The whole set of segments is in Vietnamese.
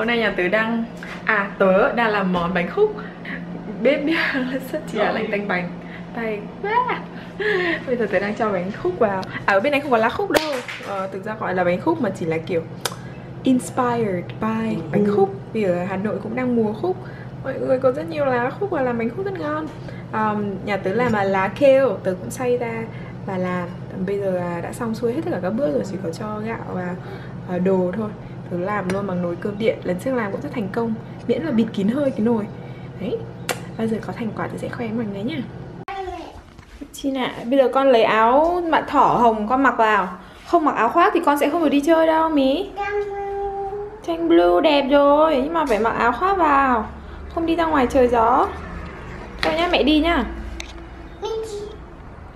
Hôm nay nhà tớ đang À tớ đang làm món bánh khúc. Bếp là rất chỉ là lạnh tanh bánh. Tay quá. Bây giờ tớ đang cho bánh khúc vào. À ở bên này không có lá khúc đâu. Ờ, Thực ra gọi là bánh khúc mà chỉ là kiểu Inspired by bánh khúc. Vì ở Hà Nội cũng đang mùa khúc. Mọi người có rất nhiều lá khúc và làm bánh khúc rất ngon. Um, Nhà tớ làm là lá kale Tớ cũng xay ra và làm. Bây giờ đã xong xuôi hết tất cả các bước rồi Chỉ có cho gạo và uh, đồ thôi Tớ làm luôn bằng nồi cơm điện, Lần trước làm cũng rất thành công, Miễn là bịt kín hơi cái nồi. Đấy, Bao giờ có thành quả thì sẽ khoe mọi người nhá. Chi nạ Bây giờ con lấy áo bạn thỏ hồng, con mặc vào. Không mặc áo khoác thì con sẽ không được đi chơi đâu Mí Tranh blue đẹp rồi, Nhưng mà phải mặc áo khoác vào, Không đi ra ngoài trời gió. Thôi nhá, mẹ đi nhá.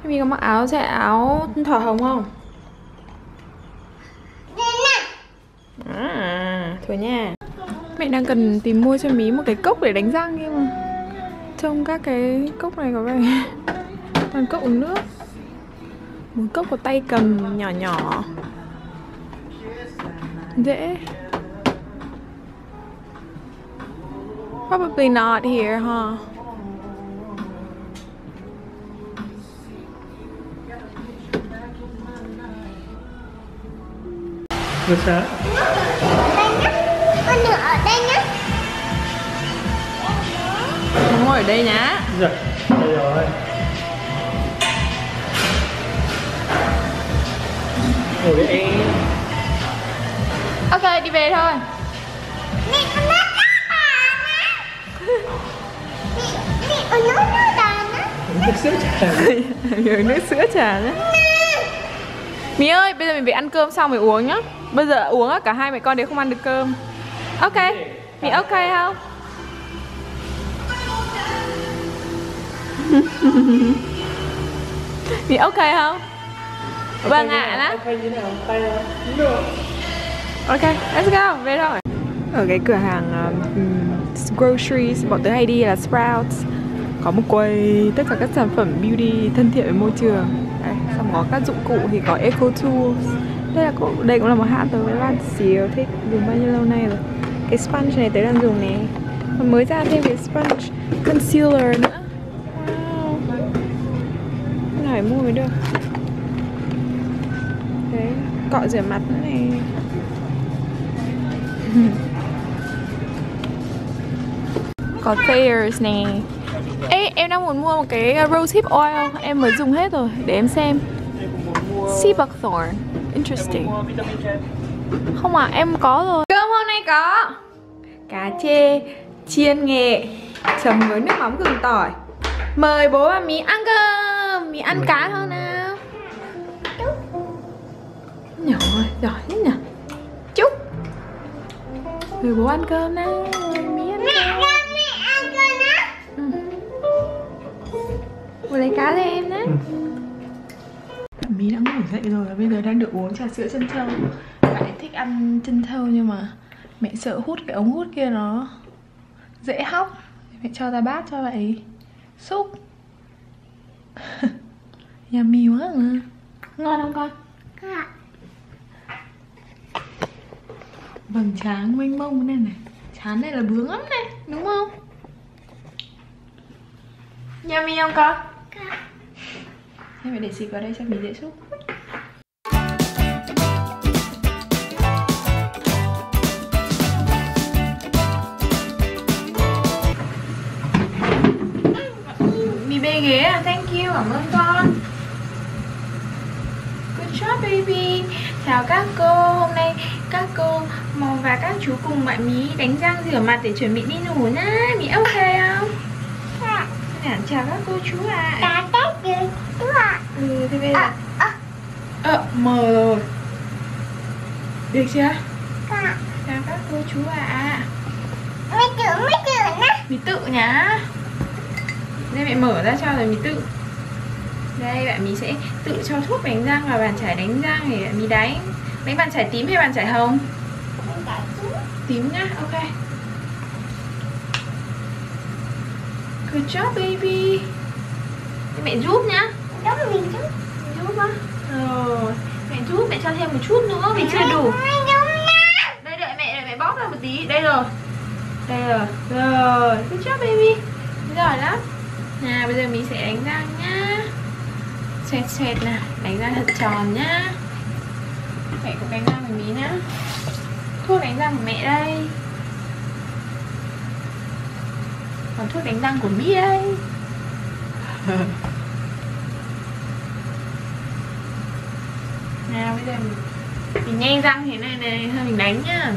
Mình có mặc áo sẽ áo thỏ hồng không? À, thôi nha. Mẹ đang cần tìm mua cho mí một cái cốc để đánh răng nhưng mà Trông các cái cốc này có vẻ Toàn cốc uống nước. Một cốc có tay cầm nhỏ nhỏ. Dễ. Probably not here, huh? Rồi. sao? Con nữa ở đây nhá. Con ngồi ở đây nhá. Rồi, đây rồi. Ngồi đi em. Ok, đi về thôi. Mẹ con nước các bạn á mẹ mẹ ở nước nước đàn á Uống nước sữa trà nước sữa trà nhá. Mí ơi, bây giờ mình phải ăn cơm xong mới uống nhá. Bây giờ uống á, cả hai mẹ con đều không ăn được cơm Ok, Mí ok không? Mí ok không? Vâng ạ Ok Đúng rồi. Ok, let's go, về thôi. Ở cái cửa hàng um, groceries bọn tớ hay đi là Sprouts. Có một quầy tất cả các sản phẩm beauty thân thiện với môi trường. Đây, xong có các dụng cụ thì có Eco Tools. Đây, là cũng, đây cũng là một hãng tớ rất là xíu thích dùng bao nhiêu lâu nay rồi cái sponge này tới đang dùng này, Còn mới ra thêm cái sponge concealer nữa. Wow. Cái này mua mới được. Đấy, cọ rửa mặt nữa này. Có Thayers nè Ê, em đang muốn mua một cái uh, rose hip oil. Em mới dùng hết rồi, để em xem. Sea buckthorn. Interesting. Không à, em có rồi. Cơm hôm nay có. Cá chê chiên nghệ Chấm với nước mắm gừng tỏi. Mời bố và mí ăn cơm. Mí ăn cá thôi nào. Nhỏ ơi, giỏi nhất nhỉ. Chúc. Mời bố ăn cơm nào. Mí ăn cơm. Ừ. Bố lấy cá cho em đấy Mí đã ngủ dậy rồi và bây giờ đang được uống trà sữa chân trâu. Bạn ấy thích ăn chân trâu nhưng mà mẹ sợ hút cái ống hút kia nó dễ hóc Mẹ cho ra bát cho ấy xúc Yummy quá mà Ngon không con? Dạ. Vầng trán mênh mông này này Chán này là bướng lắm này, đúng không? Yummy không con? Dạ. Phải để xịt vào đây cho mình dễ xúc Ghế à? Thank you, cảm ơn con. Good job baby. Chào các cô, hôm nay các cô mò và các chú cùng bạn Mí đánh răng rửa mặt để chuẩn bị đi ngủ nhá. Mí ok không? Dạ. Chào các cô chú ạ. Cá tết gì đúng ạ. Ừ, thế bây giờ à, à, Ờ, mờ rồi. Được chưa? dạ. Chào các cô chú ạ. Mẹ chữ mẹ chữ nè Mì tự nhá Đây mẹ mở ra cho rồi mì tự. Đây bạn mì sẽ tự cho thuốc đánh răng vào bàn chải đánh răng để bạn mì đánh Đánh bàn chải tím hay bàn chải hồng? Mình Tím. Nhá, ok. Good job baby. Mẹ giúp nhá. Đúng mình chú Giúp á. Rồi Mẹ giúp, mẹ cho thêm một chút nữa vì chưa đủ. Đây đợi mẹ, đợi mẹ bóp ra một tí. Đây rồi. Đây rồi. Rồi good job baby. Giỏi lắm nào bây giờ mình sẽ đánh răng nhá. Xoẹt xoẹt nè, đánh răng thật tròn nhá. Mẹ có đánh răng của mí nhá. Thuốc đánh răng của mẹ đây. Còn thuốc đánh răng của mí đây. Nào bây giờ mình, mình nhanh răng thế này này thôi mình đánh nhá.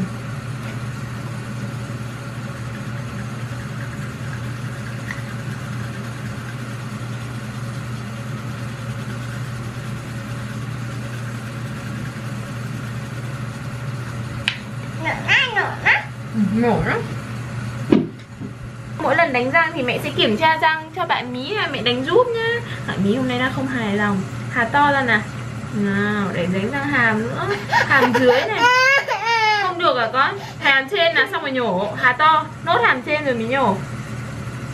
Mổ lắm. Mỗi lần đánh răng thì mẹ sẽ kiểm tra răng cho bạn Mí là mẹ đánh giúp nhá. Bạn Mí hôm nay đã không hài lòng. Hà to ra nè Nào, để đánh răng hàm nữa. Hàm dưới này. Không được à con? Hàm trên là xong rồi nhổ. Hà to, nốt hàm trên rồi Mí nhổ.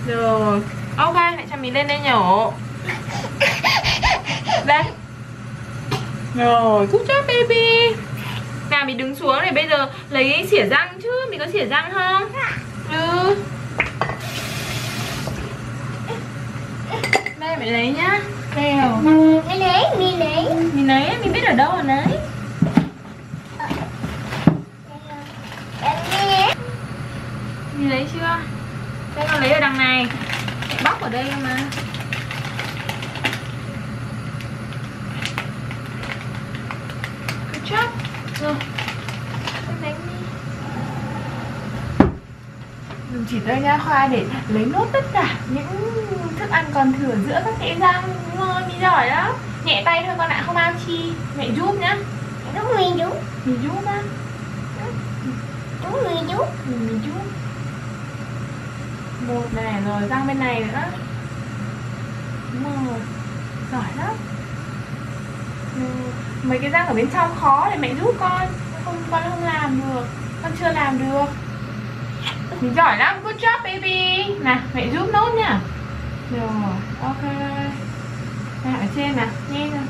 Rồi Ok, mẹ cho Mí lên đây nhổ. Đây. Rồi, good job baby nào mình đứng xuống này bây giờ lấy xỉa răng chứ? Mình có xỉa răng không? Ừ. Đây mẹ lấy nhá. Đây rồi mi lấy mi lấy. Mình lấy, mình biết ở đâu rồi lấy Mình lấy chưa? Đây con lấy ở đằng này. Bóc ở đây mà Good job Rồi Em đánh đi Mình chỉ tới nha khoa để lấy nốt tất cả những thức ăn còn thừa giữa các kẽ răng mình giỏi lắm Nhẹ tay thôi con ạ, không ao chi. Mẹ giúp nhá. Đúng mi chú Mình giúp á. Đúng mi chú Mình, mình giúp. Một này rồi răng bên này nữa. Đúng rồi Giỏi lắm. Ừ. Mấy cái răng ở bên trong khó để mẹ giúp con. Không Con không làm được. Con chưa làm được Mình giỏi lắm, good job baby. Nào, mẹ giúp nốt nha Rồi, ok. Nào, ở trên nào, nhanh rồi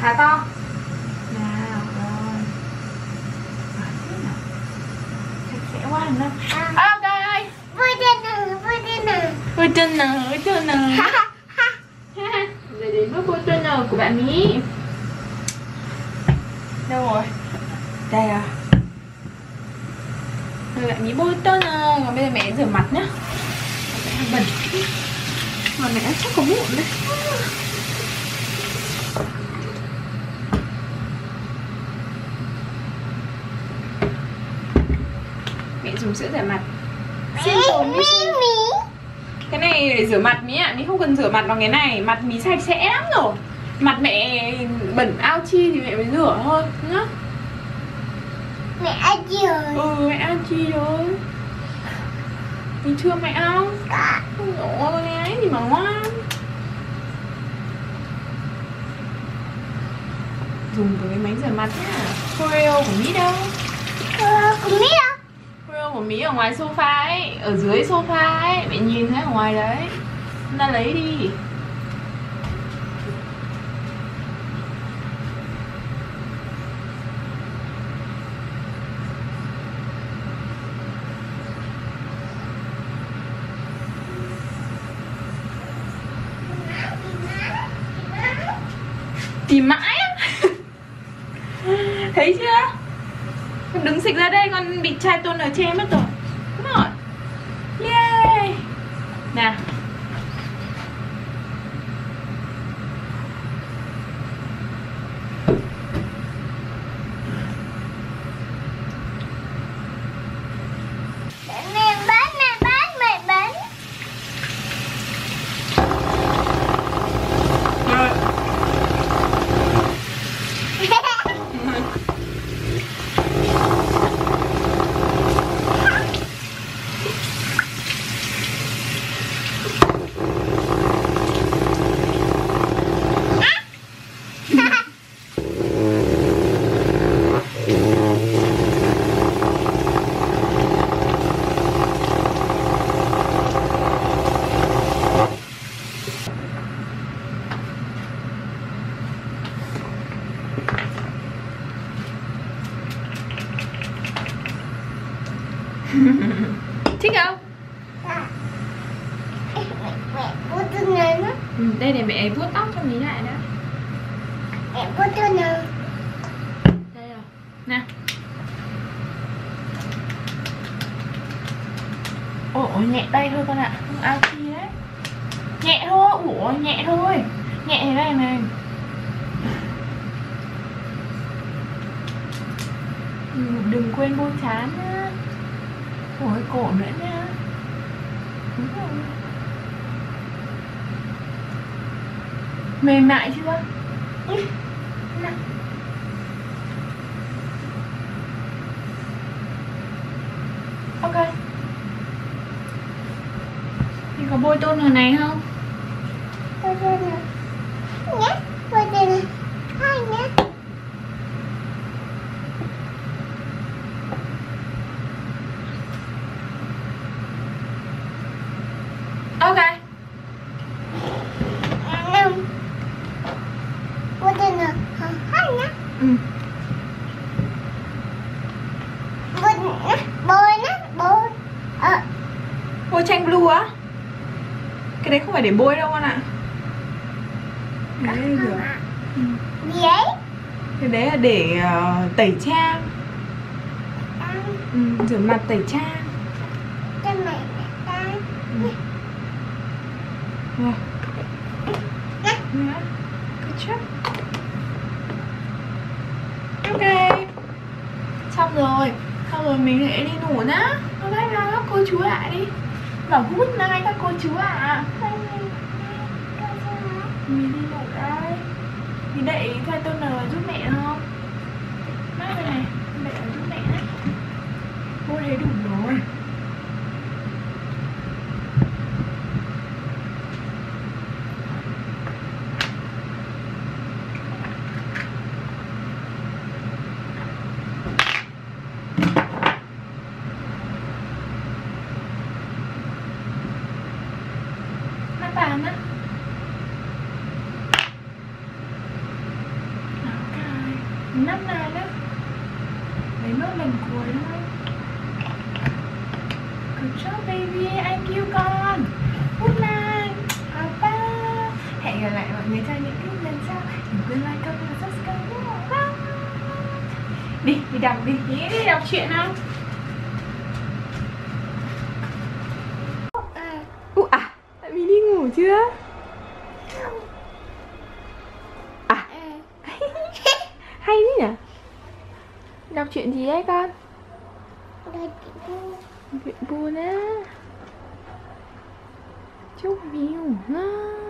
Hà to. Nào, rồi. Trên Sạch sẽ quá rồi nè Ok ơi. Vui trên nào vui trên nào Vui chân nở, vui chân nở ha ha ha. Rồi đến bước vui chân nở của bạn Mỹ. Đâu rồi? Đây à Rồi bạn Mỹ bôi chân nở Còn bây giờ mẹ rửa mặt nhá. Mẹ bẩn Mà mẹ chắc có mụn đấy. Mẹ dùng sữa rửa mặt. Xin tồn đi. cái này để rửa mặt mí ạ, mí không cần rửa mặt bằng cái này. Mặt mí sạch sẽ lắm rồi. Mặt mẹ bẩn ao chi thì mẹ mới rửa thôi nhá mẹ ăn gì rồi? Ừ mẹ ao chi rồi? Mình chưa mẹ ao cả Ôi cái ấy gì mà ngoan Dùng với máy rửa mặt nhá. Oreo của Mỹ đâu? Ờ, không biết đâu Oreo của Mỹ ở ngoài sofa ấy Ở dưới sofa ấy. Mẹ nhìn thấy ở ngoài đấy. Ra lấy đi Tìm mãi Thấy chưa? Con đứng xịch ra đây, con bị chai tôn ở che mất rồi. Mẹ, mẹ vuốt chân này nó. ừ, đây này mẹ vuốt tóc cho mình lại đã. Mẹ vuốt chân này. đây rồi. Nè ôi nhẹ tay thôi con ạ. Không ao chi đấy. Nhẹ thôi ủa nhẹ thôi. Nhẹ thế này này. Ừ, đừng quên bôi chán nhá. Ủa cổ nữa nha mềm mại chưa? Ừ. Ok. Thì có bôi toner này không Vuốt chân này. Nhé. Vuốt chân này. Hai nhé. ok Năm. Vuốt chân này. Hai nhé. ừ. Vuốt nhé. Bôi nhé. Bôi. Ờ. bôi tranh blue á cái đấy không phải để bôi đâu con ạ. Cái đấy là rửa Ừ. Gì ấy? cái đấy là để ờ, tẩy trang. Ừ, rửa mặt tẩy trang. Good job. Ok. Xong rồi. Xong rồi mình sẽ đi ngủ nhá. Bye bye cô chú lại đi và good night các cô chú ạ. Mình đi ngủ đây. Thì đậy thay toner giúp mẹ không? Mát đây này đậy giúp mẹ đấy. Cô thấy đủ rồi mắt bàn á ok năm này đó lấy nốt lần cuối thôi good job baby anh yêu con good night papa hẹn gặp lại mọi người trong những clip lần sau đừng quên like comment và subscribe nhé Bye. đi đi đọc đi đi, đi đọc chuyện không À. À, tại đi ngủ chưa? À, hay thế nhỉ? Đọc chuyện gì đấy con? Đôi chị bu. Chuyện buồn á Chúc mình ngủ ngon